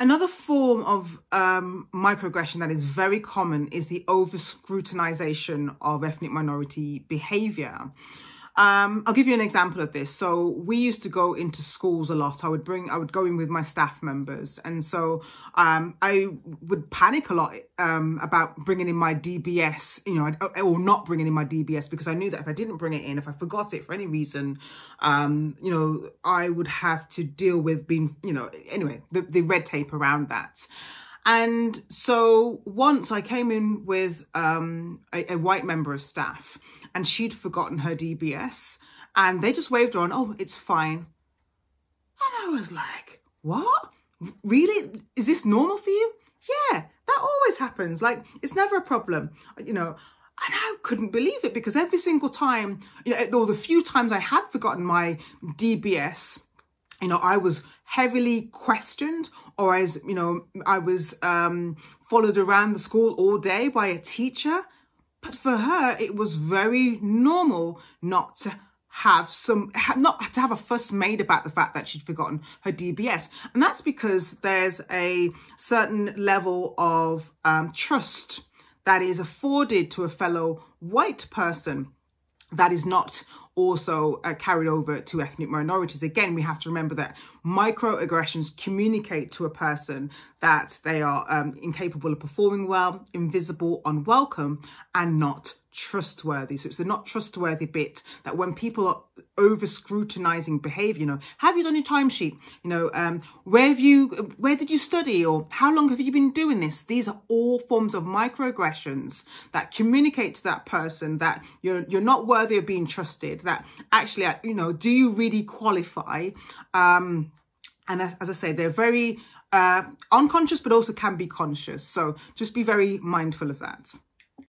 Another form of um, microaggression that is very common is the over scrutinization of ethnic minority behavior. Um, I'll give you an example of this. So we used to go into schools a lot. I would bring, I would go in with my staff members, and so um, I would panic a lot um, about bringing in my DBS, you know, i or not bringing in my DBS because I knew that if I didn't bring it in, if I forgot it for any reason, um, you know, I would have to deal with being, you know, anyway, the, the red tape around that. And so once I came in with um, a, a, white member of staff and she'd forgotten her DBS and they just waved her on, oh, it's fine. And I was like, what? Really? Is this normal for you? Yeah, that always happens. Like, it's never a problem. You know, and I couldn't believe it because every single time, you know, or the few times I had forgotten my DBS, you know, I was heavily questioned or as, you know, I was um, followed around the school all day by a teacher. But for her, it was very normal not to have some, not to have a fuss made about the fact that she'd forgotten her DBS. And that's because there's a certain level of um, trust that is afforded to a fellow white person that is not also uh, carried over to ethnic minorities. Again, we have to remember that microaggressions communicate to a person that they are um, incapable of performing well, invisible, unwelcome, and not trustworthy. So it's the not trustworthy bit that when people are over scrutinizing behavior, you know, have you done your timesheet? You know, um, where have you, where did you study? Or how long have you been doing this? These are all forms of microaggressions that communicate to that person that you're, you're not worthy of being trusted, that actually, uh, you know, do you really qualify? Um, and as, as I say, they're very uh, unconscious, but also can be conscious. So just be very mindful of that.